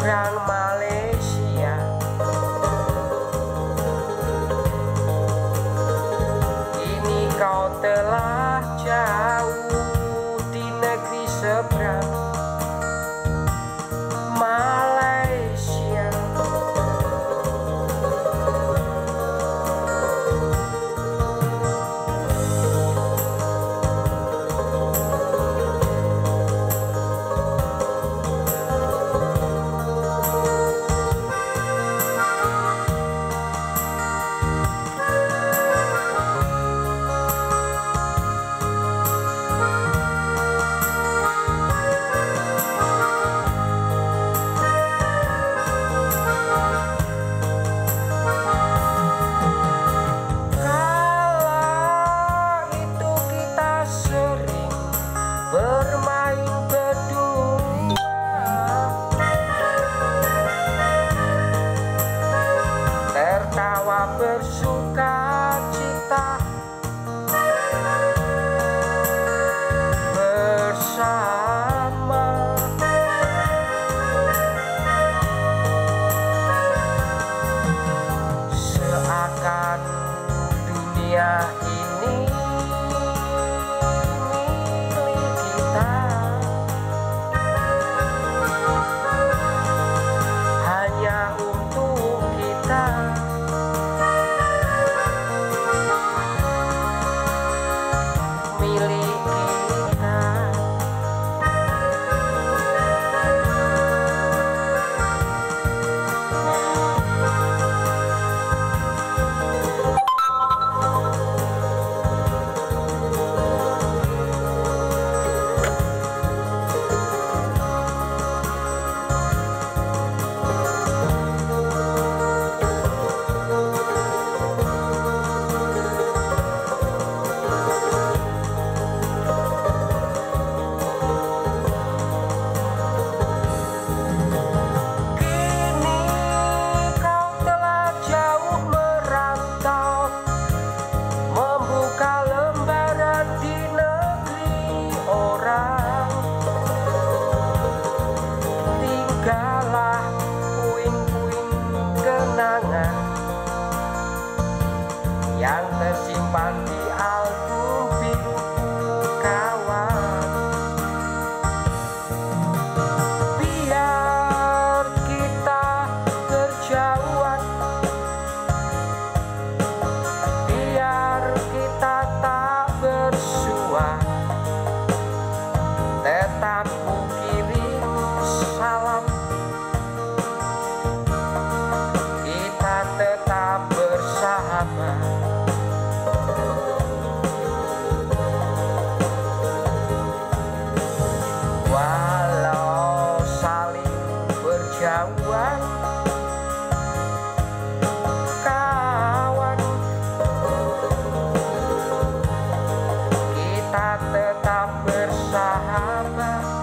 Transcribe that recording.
Rang maling kita jauhan kawan kita tetap bersama